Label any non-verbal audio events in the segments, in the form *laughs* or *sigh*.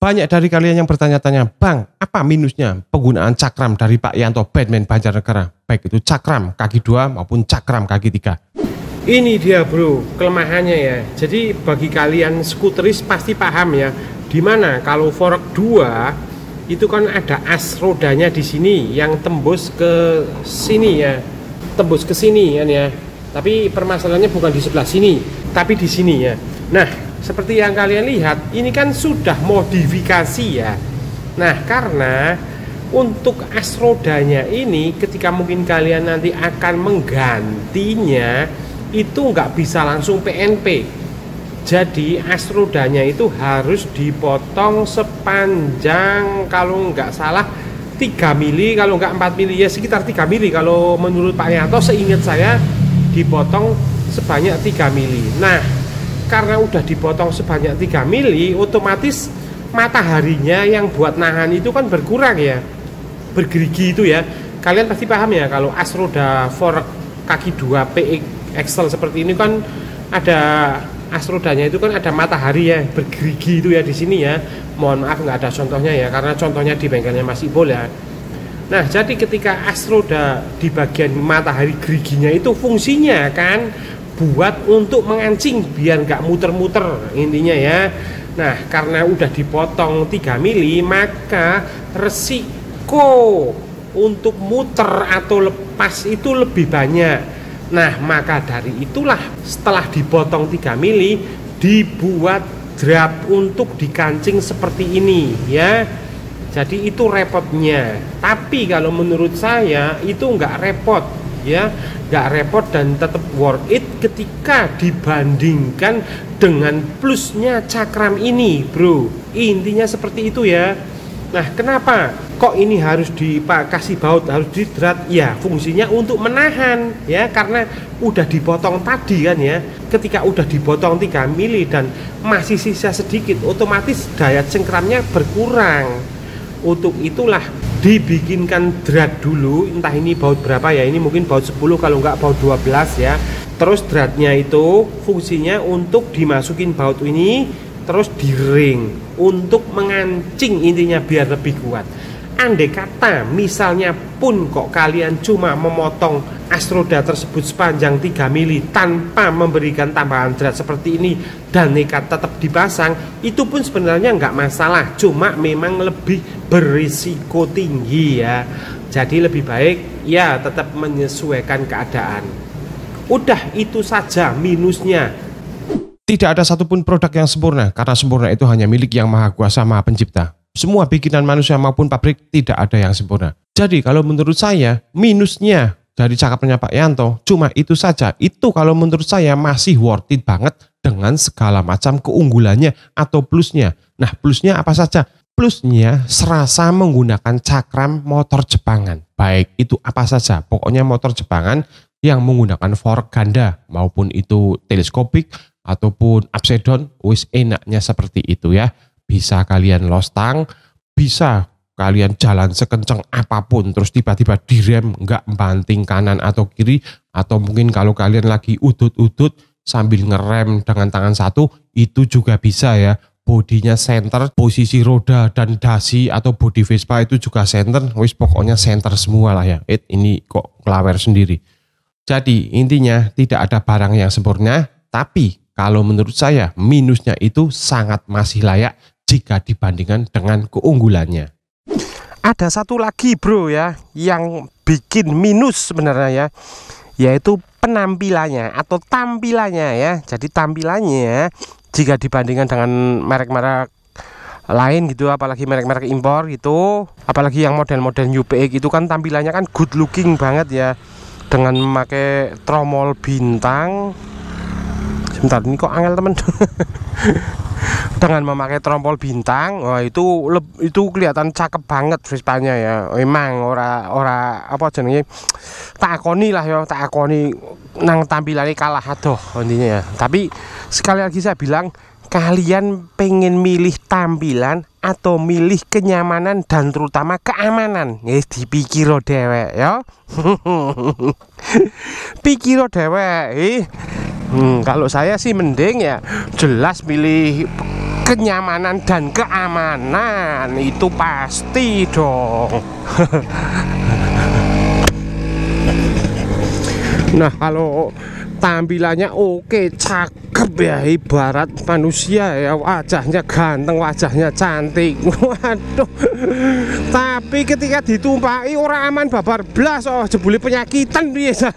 Banyak dari kalian yang bertanya-tanya, Bang, apa minusnya penggunaan cakram dari Pak Yanto Batman Banjarnegara? Baik itu cakram kaki dua maupun cakram kaki tiga. Ini dia bro, kelemahannya ya. Jadi bagi kalian skuteris pasti paham ya. Di mana kalau fork 2 itu kan ada as rodanya di sini yang tembus ke sini ya. Tembus ke sini kan ya. Tapi permasalahannya bukan di sebelah sini, tapi di sini ya. Nah, seperti yang kalian lihat ini kan sudah modifikasi ya nah karena untuk asrodanya ini ketika mungkin kalian nanti akan menggantinya itu nggak bisa langsung PNP jadi asrodanya itu harus dipotong sepanjang kalau nggak salah 3 mili kalau nggak 4 mili ya sekitar 3 mili kalau menurut Pak Yanto seingat saya dipotong sebanyak 3 mili. Nah karena udah dipotong sebanyak 3 mili otomatis mataharinya yang buat nahan itu kan berkurang ya. Bergerigi itu ya. Kalian pasti paham ya kalau Asroda fork kaki 2 PX Excel seperti ini kan ada Asrodanya itu kan ada matahari ya bergerigi itu ya di sini ya. Mohon maaf nggak ada contohnya ya karena contohnya di bengkelnya masih boleh ya Nah, jadi ketika astroda di bagian matahari geriginya itu fungsinya kan buat untuk mengancing biar nggak muter-muter intinya ya. Nah karena udah dipotong 3 mili maka resiko untuk muter atau lepas itu lebih banyak. Nah maka dari itulah setelah dipotong 3 mili dibuat drap untuk dikancing seperti ini ya jadi itu repotnya. Tapi kalau menurut saya itu nggak repot ya. Nggak repot dan tetap worth it ketika dibandingkan dengan plusnya cakram ini bro. Intinya seperti itu ya. Nah kenapa kok ini harus dikasih baut harus didrat? Ya fungsinya untuk menahan ya. Karena udah dipotong tadi kan ya. Ketika udah dipotong 3 mili dan masih sisa sedikit otomatis daya cengkramnya berkurang untuk itulah dibikinkan drat dulu entah ini baut berapa ya ini mungkin baut 10 kalau enggak baut 12 ya. Terus dratnya itu fungsinya untuk dimasukin baut ini terus di ring untuk mengancing intinya biar lebih kuat andai kata misalnya pun kok kalian cuma memotong astroda tersebut sepanjang 3 mili tanpa memberikan tambahan drat seperti ini dan nekat tetap dipasang itu pun sebenarnya nggak masalah. Cuma memang lebih berisiko tinggi ya. Jadi lebih baik ya tetap menyesuaikan keadaan. Udah itu saja minusnya. Tidak ada satupun produk yang sempurna karena sempurna itu hanya milik yang maha kuasa maha pencipta semua bikinan manusia maupun pabrik tidak ada yang sempurna. Jadi kalau menurut saya minusnya dari cakapnya Pak Yanto cuma itu saja. Itu kalau menurut saya masih worth it banget dengan segala macam keunggulannya atau plusnya. Nah plusnya apa saja? Plusnya serasa menggunakan cakram motor Jepangan. Baik itu apa saja, pokoknya motor Jepangan yang menggunakan fork ganda maupun itu teleskopik ataupun upside wis enaknya seperti itu ya bisa kalian lost tang, bisa kalian jalan sekencang apa pun terus tiba-tiba direm nggak banting kanan atau kiri atau mungkin kalau kalian lagi udut-udut sambil ngerem dengan tangan satu itu juga bisa ya. Bodinya center posisi roda dan dasi atau body Vespa itu juga center. Wis pokoknya center semua lah ya. It, ini kok kelawer sendiri. Jadi intinya tidak ada barang yang sempurna tapi kalau menurut saya minusnya itu sangat masih layak jika dibandingkan dengan keunggulannya. Ada satu lagi bro ya yang bikin minus sebenarnya ya yaitu penampilannya atau tampilannya ya. Jadi tampilannya jika dibandingkan dengan merek-merek lain gitu apalagi merek-merek impor gitu apalagi yang model-model PX itu kan tampilannya kan good looking banget ya dengan memakai tromol bintang sebentar ini kok angel temen *laughs* dengan memakai trompol bintang wah itu itu kelihatan cakep banget Vespanya ya. Emang ora ora apa jenenge tak lah ya tak nang tampilannya kalah. Aduh intinya ya. Tapi sekali lagi saya bilang kalian pengen milih tampilan atau milih kenyamanan dan terutama keamanan? Ya dipikir dewek ya. *laughs* Pikir dewek eh hmm, kalau saya sih mending ya jelas milih kenyamanan dan keamanan. Itu pasti dong. *laughs* Nah kalau tampilannya oke cakep ya ibarat manusia ya. Wajahnya ganteng wajahnya cantik. *laughs* Waduh. Tapi ketika ditumpai orang aman babar blas. Oh jebuli penyakitan biasa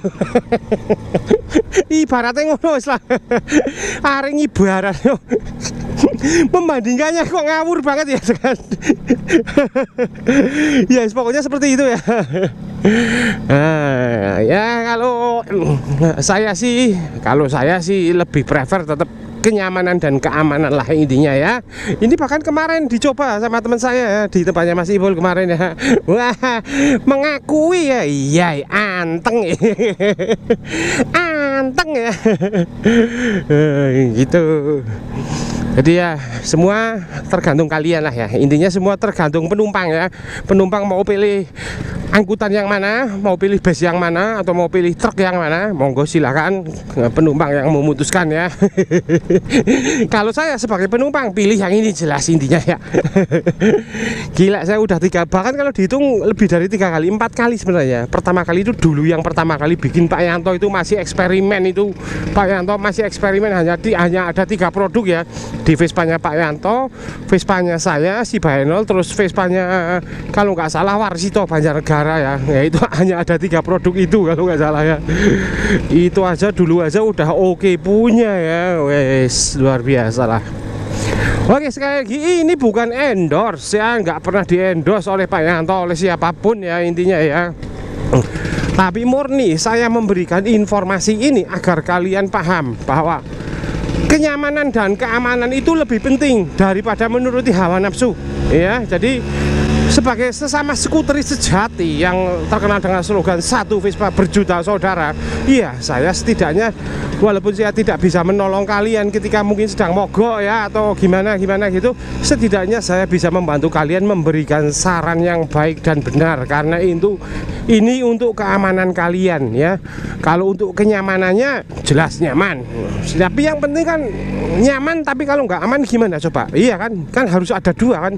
*laughs* ibaratnya ngono lah aring ibarat *laughs* membandingkannya kok ngawur banget ya kan *laughs* ya pokoknya seperti itu ya. Nah, *laughs* ya kalau saya sih kalau saya sih lebih prefer tetap kenyamanan dan keamanan lah intinya ya. Ini bahkan kemarin dicoba sama teman saya ya, di tempatnya Mas Ibul kemarin ya. Wah mengakui ya. Iya anteng. Anteng ya. Gitu jadi ya semua tergantung kalian lah ya. Intinya semua tergantung penumpang ya. Penumpang mau pilih angkutan yang mana mau pilih bus yang mana atau mau pilih truk yang mana monggo silakan penumpang yang memutuskan ya. *laughs* Kalau saya sebagai penumpang pilih yang ini jelas intinya ya. *laughs* Gila saya udah tiga bahkan kalau dihitung lebih dari tiga kali empat kali sebenarnya. Pertama kali itu dulu yang pertama kali bikin Pak Yanto itu masih eksperimen itu. Pak Yanto masih eksperimen hanya di, hanya ada tiga produk ya di Vespanya Pak Yanto Vespanya saya si Baenol terus Vespanya kalau nggak salah Warsito Banjarnegara ya. Ya itu *laughs* hanya ada tiga produk itu kalau nggak salah ya. Itu aja dulu aja udah oke okay punya ya. Wes luar biasa lah. Oke sekali lagi ini bukan endorse ya. Nggak pernah di endorse oleh Pak Yanto oleh siapa pun ya intinya ya. Tapi murni saya memberikan informasi ini agar kalian paham bahwa kenyamanan dan keamanan itu lebih penting daripada menuruti hawa nafsu. Ya jadi sebagai sesama skuteris sejati yang terkenal dengan slogan satu Vespa berjuta saudara. Iya saya setidaknya walaupun saya tidak bisa menolong kalian ketika mungkin sedang mogok ya atau gimana gimana gitu setidaknya saya bisa membantu kalian memberikan saran yang baik dan benar. Karena itu ini untuk keamanan kalian ya. Kalau untuk kenyamanannya jelas nyaman. Tapi yang penting kan nyaman tapi kalau nggak aman gimana coba? Iya kan? Kan harus ada dua kan?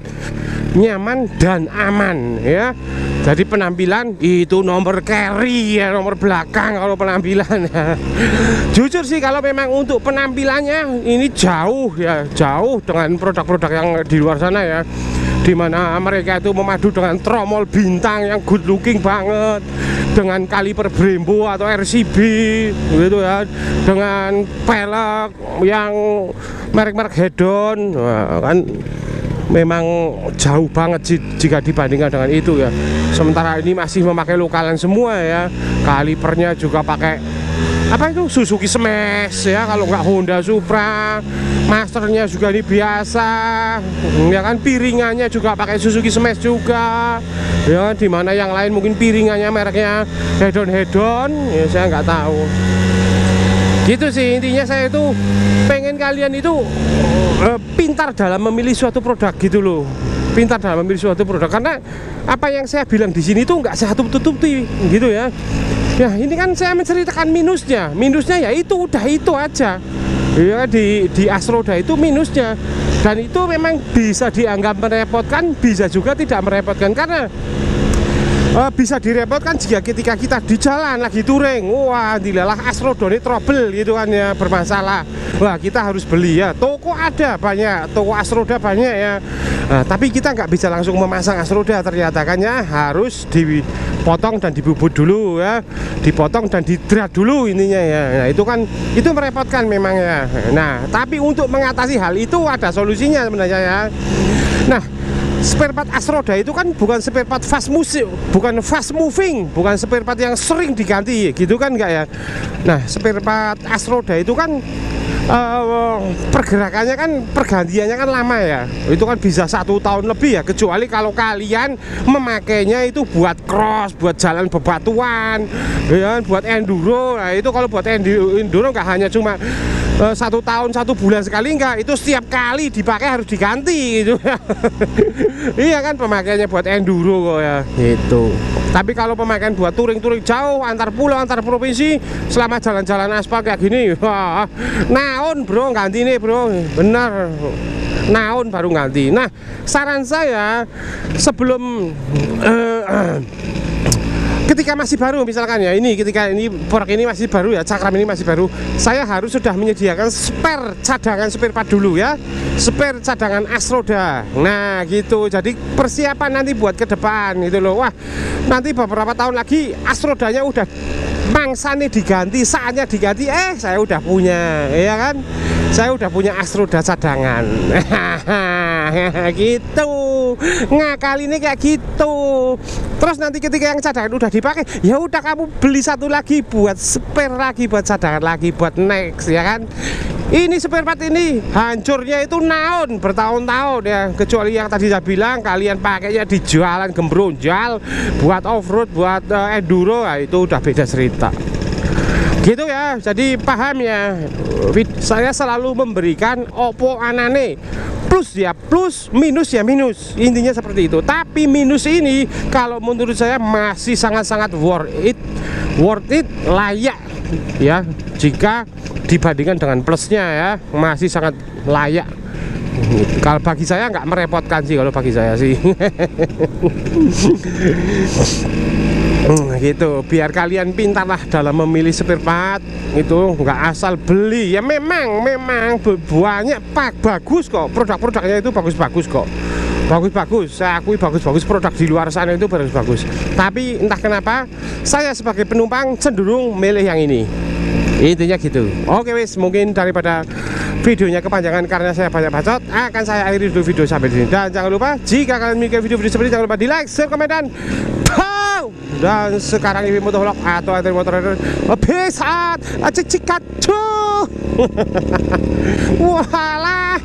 Nyaman dan aman ya. Jadi penampilan itu nomor carry ya nomor belakang kalau penampilan ya. jujur sih kalau memang untuk penampilannya ini jauh ya jauh dengan produk-produk yang di luar sana ya. Di mana mereka itu memadu dengan tromol bintang yang good looking banget dengan kaliper Brembo atau RCB gitu ya. Dengan pelek yang merek-merek hedon kan memang jauh banget jika dibandingkan dengan itu ya. Sementara ini masih memakai lokalan semua ya. Kalipernya juga pakai apa itu? Suzuki Smash ya kalau nggak Honda Supra. Masternya juga ini biasa ya kan? Piringannya juga pakai Suzuki Smash juga. Ya di mana yang lain mungkin piringannya mereknya hedon hedon. Ya saya nggak tahu gitu sih intinya saya itu pengen kalian itu uh, pintar dalam memilih suatu produk gitu loh. Pintar dalam memilih suatu produk. Karena apa yang saya bilang di sini tuh nggak satu tutupi gitu ya. Ya ini kan saya menceritakan minusnya. Minusnya ya itu udah itu aja. Ya di di Asroda itu minusnya. Dan itu memang bisa dianggap merepotkan bisa juga tidak merepotkan. Karena uh, bisa direpotkan jika ketika kita di jalan lagi touring. Wah dilalah asrodoni trouble gitu kan ya bermasalah. Wah kita harus beli ya. Toko ada banyak toko asroda banyak ya. Nah, tapi kita nggak bisa langsung memasang asroda ternyata kan ya. Harus dipotong dan dibubut dulu ya. Dipotong dan didrat dulu ininya ya. Nah, itu kan itu merepotkan memang ya. Nah tapi untuk mengatasi hal itu ada solusinya sebenarnya ya. Nah spare part Asroda itu kan bukan spare part fast musik, bukan fast moving, bukan spare part yang sering diganti, gitu kan enggak ya? Nah, spare part Asroda itu kan uh, pergerakannya kan pergantiannya kan lama ya itu kan bisa satu tahun lebih ya kecuali kalau kalian memakainya itu buat cross buat jalan bebatuan ya buat enduro nah itu kalau buat enduro nggak hanya cuma uh, satu tahun satu bulan sekali enggak itu setiap kali dipakai harus diganti gitu. *laughs* Iya kan pemakaiannya buat enduro kok ya. Gitu. Tapi kalau pemakaian buat touring-touring jauh antar pulau antar provinsi selama jalan-jalan aspal kayak gini *laughs* wah naon bro ganti nih bro. Benar naon baru ganti. Nah saran saya sebelum uh, *clears throat* ketika masih baru misalkan ya ini ketika ini porak ini masih baru ya cakram ini masih baru saya harus sudah menyediakan spare cadangan spare part dulu ya spare cadangan asroda. Nah gitu. Jadi persiapan nanti buat ke depan gitu loh. Wah nanti beberapa tahun lagi asrodanya udah mangsane diganti saatnya diganti eh saya udah punya ya kan? Saya udah punya asroda cadangan. *laughs* Gitu. Ngakal ini kayak gitu terus nanti ketika yang cadangan udah dipakai ya udah kamu beli satu lagi buat spare lagi buat cadangan lagi buat next ya kan? Ini spare part ini hancurnya itu naon bertahun-tahun ya. Kecuali yang tadi saya bilang kalian pakainya di jalan gembronjal buat off road buat uh, enduro ya itu udah beda cerita gitu ya jadi paham ya. Saya selalu memberikan opo anane. Plus ya plus minus ya minus. Intinya seperti itu. Tapi minus ini kalau menurut saya masih sangat-sangat worth it. Worth it layak ya. Jika dibandingkan dengan plusnya ya masih sangat layak. Kalau bagi saya nggak merepotkan sih kalau bagi saya sih *laughs* Hmm, gitu. Biar kalian pintarlah dalam memilih spare part itu nggak asal beli. Ya memang memang. Banyak pak. Bagus kok. Produk-produknya itu bagus-bagus kok. Bagus-bagus. Saya akui bagus-bagus produk di luar sana itu bagus-bagus. Tapi entah kenapa saya sebagai penumpang cenderung milih yang ini. Intinya gitu. Oke wis. Mungkin daripada videonya kepanjangan karena saya banyak bacot akan saya akhiri dulu video sampai di sini. Dan jangan lupa jika kalian memiliki video-video seperti ini jangan lupa di like, share, komen dan dan sekarang ini motovlog atau antar motor pesat cicikat *laughs* walah.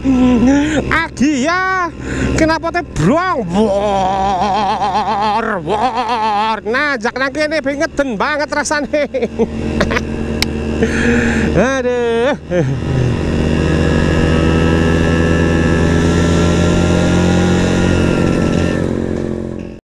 Agi ya. Kenapa teh brong wor wor. Nah jak nang kene bengeten banget rasane. *laughs* Aduh